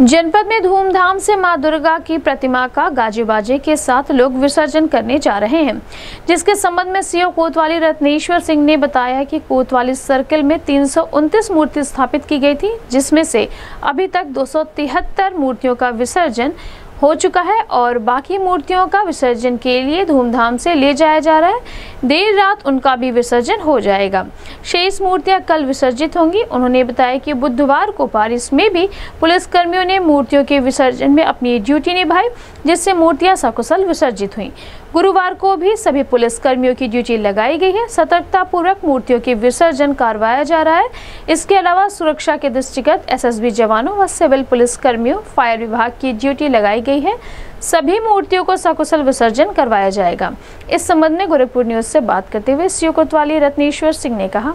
जनपद में धूमधाम से माँ दुर्गा की प्रतिमा का गाजे बाजे के साथ लोग विसर्जन करने जा रहे हैं, जिसके संबंध में सीओ कोतवाली रत्नेश्वर सिंह ने बताया कि कोतवाली सर्किल में तीन मूर्ति स्थापित की गई थी, जिसमें से अभी तक दो सौ तिहत्तर मूर्तियों का विसर्जन हो चुका है और बाकी मूर्तियों का विसर्जन के लिए धूमधाम से ले जाया जा रहा है। देर रात उनका भी विसर्जन हो जाएगा। शेष मूर्तियाँ कल विसर्जित होंगी। उन्होंने बताया कि बुधवार को पारिस में भी पुलिस कर्मियों ने मूर्तियों के विसर्जन में अपनी ड्यूटी निभाई, जिससे मूर्तियाँ सकुशल विसर्जित हुई। गुरुवार को भी सभी पुलिस कर्मियों की ड्यूटी लगाई गई है। सतर्कता पूर्वक मूर्तियों के विसर्जन करवाया जा रहा है। इसके अलावा सुरक्षा के दृष्टिगत एसएसबी जवानों व सिविल पुलिस कर्मियों फायर विभाग की ड्यूटी लगाई गई है। सभी मूर्तियों को सकुशल विसर्जन करवाया जाएगा। इस संबंध में गोरखपुर न्यूज़ से बात करते हुए सीओ कोतवाली, रत्नेश्वर सिंह ने कहा।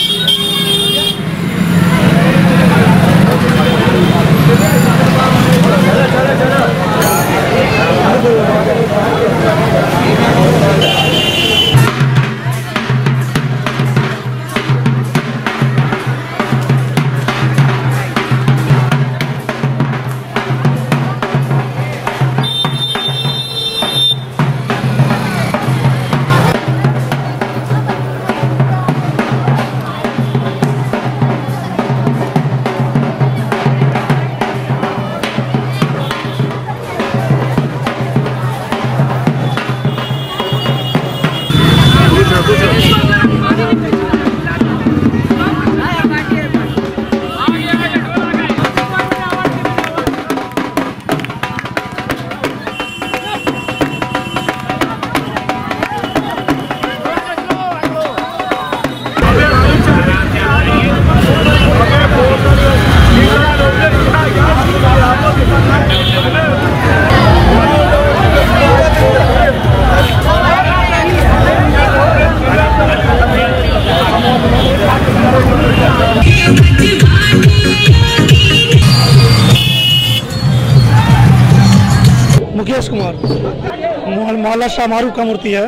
मोहल्ला शाहमारू का मूर्ति है।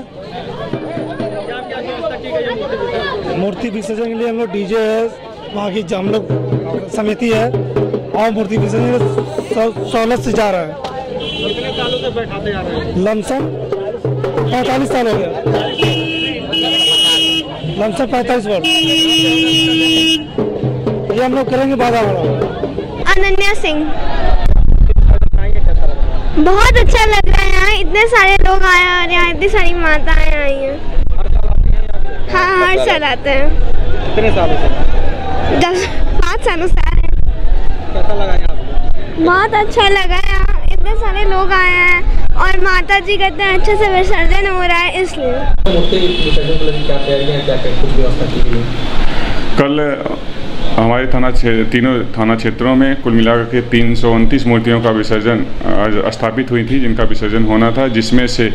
मूर्ति विसर्जन के लिए हम लोग डीजे है, वहाँ की हम लोग समिति है और मूर्ति विसर्जन सहूलत से जा रहा है। लमसम पैंतालीस साल हो गया। लमसम पैंतालीस वर्ष। ये हम लोग करेंगे बाधा अनन्या सिंह। बहुत अच्छा लग रहा है यहाँ, इतने सारे लोग आए और यहाँ इतनी सारी माताएँ आई हैं। हाँ हर साल आते हैं। कितने सालों से दस पाँच सालों से आ रहे हैं। कैसा लगा यहाँ बहुत अच्छा लगा यहाँ। इतने सारे लोग आए हैं और माता जी कहते हैं अच्छे से विसर्जन हो रहा है इसलिए। को की कल हमारे थाना तीनों थाना क्षेत्रों में कुल मिलाकर के तीन सौ उनतीस मूर्तियों का विसर्जन स्थापित हुई थी, जिनका विसर्जन होना था, जिसमें से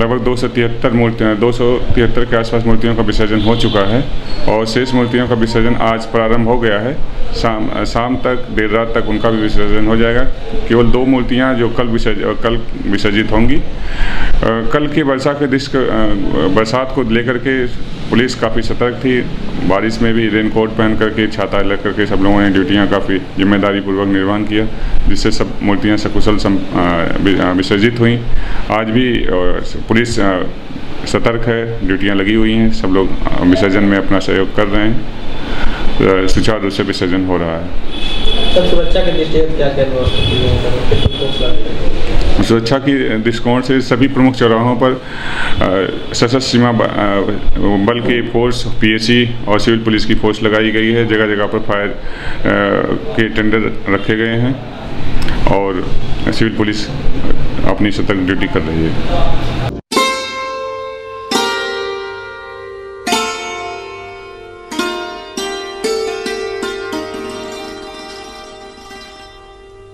लगभग दो सौ तिहत्तर मूर्तियाँ दो सौ तिहत्तर के आसपास मूर्तियों का विसर्जन हो चुका है, और शेष मूर्तियों का विसर्जन आज प्रारंभ हो गया है। शाम शाम तक, देर रात तक उनका भी विसर्जन हो जाएगा। केवल दो मूर्तियाँ जो कल विसर्ज कल विसर्जित होंगी। कल की वर्षा के दृश्य बरसात को लेकर के पुलिस काफ़ी सतर्क थी। बारिश में भी रेनकोट पहन करके, छाता लग करके सब लोगों ने ड्यूटियाँ काफ़ी ज़िम्मेदारी पूर्वक निर्वहन किया, जिससे सब मूर्तियाँ सकुशल विसर्जित हुई। आज भी पुलिस सतर्क है, ड्यूटियाँ लगी हुई हैं, सब लोग विसर्जन में अपना सहयोग कर रहे हैं। सुचारू रूप से विसर्जन हो रहा है। सर सुरक्षा के? सुरक्षा की दृष्टिकोण से सभी प्रमुख चौराहों पर सशस्त्र सीमा बल की फोर्स पीएसी और सिविल पुलिस की फोर्स लगाई गई है जगह जगह पर फायर के टेंडर रखे गए हैं और सिविल पुलिस अपनी सतर्क ड्यूटी कर रही है